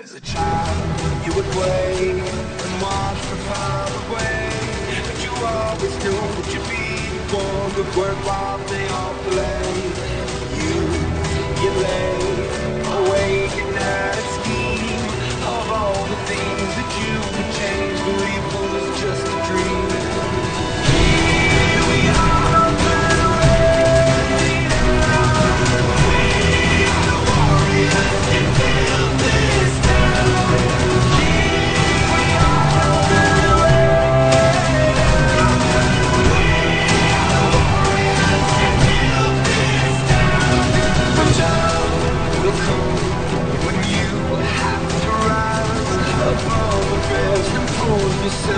As a child, you would wait and watch from far away. But you always knew what you'd be. The one would work while they all play. You, you lay. so